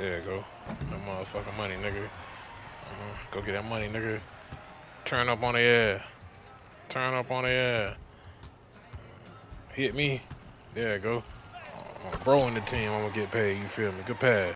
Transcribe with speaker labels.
Speaker 1: There you go. no motherfucking money, nigga. Uh-huh. Go get that money, nigga. Turn up on the air. Turn up on the air. Hit me. There you go. Uh, bro in the team, I'm gonna get paid. You feel me? Good pass.